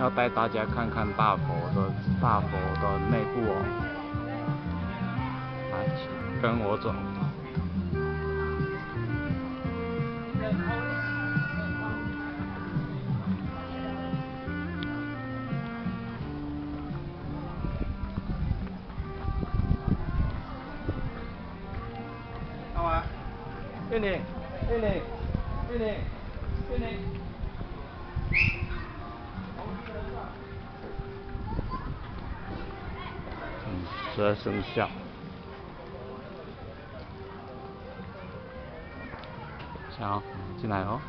要带大家看看大佛的大佛的内部哦，来，跟我走。好啊，运宁，运宁，运宁，运嗯。十二生肖，好，进来哦。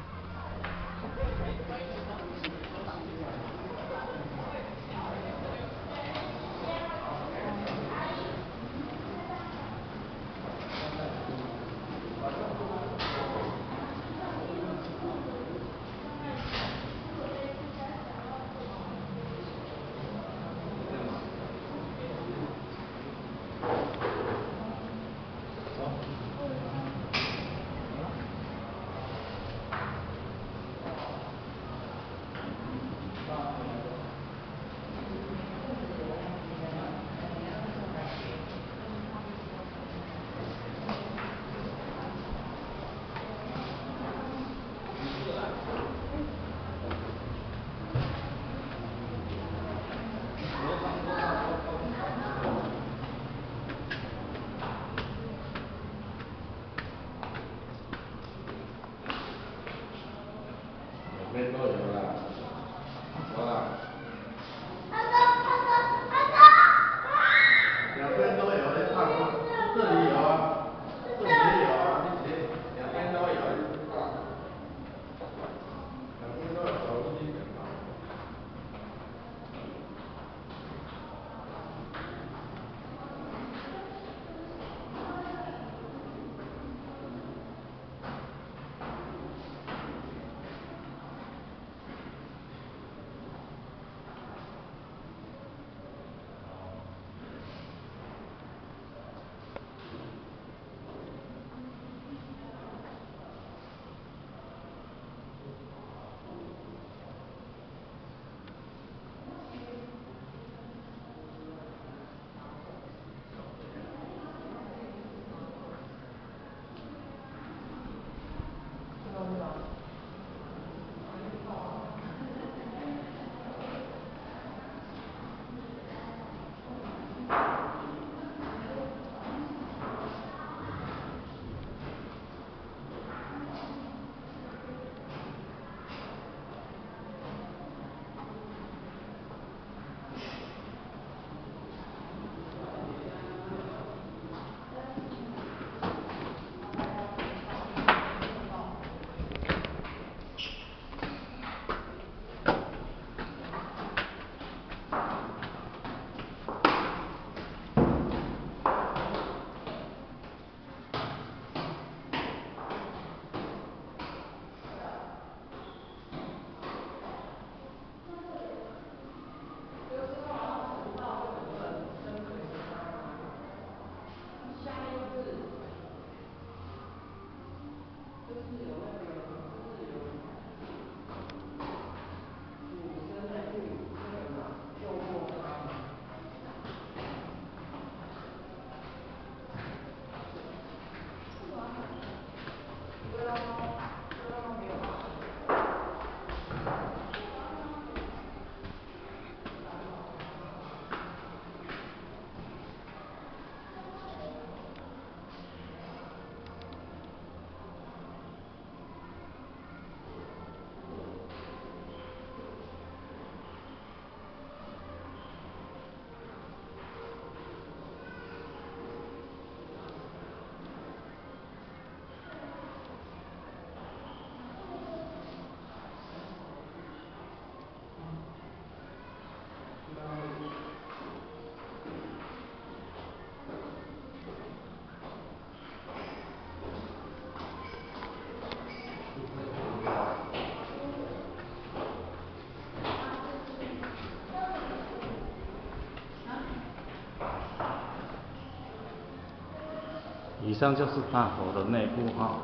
以上就是大佛的内部哈。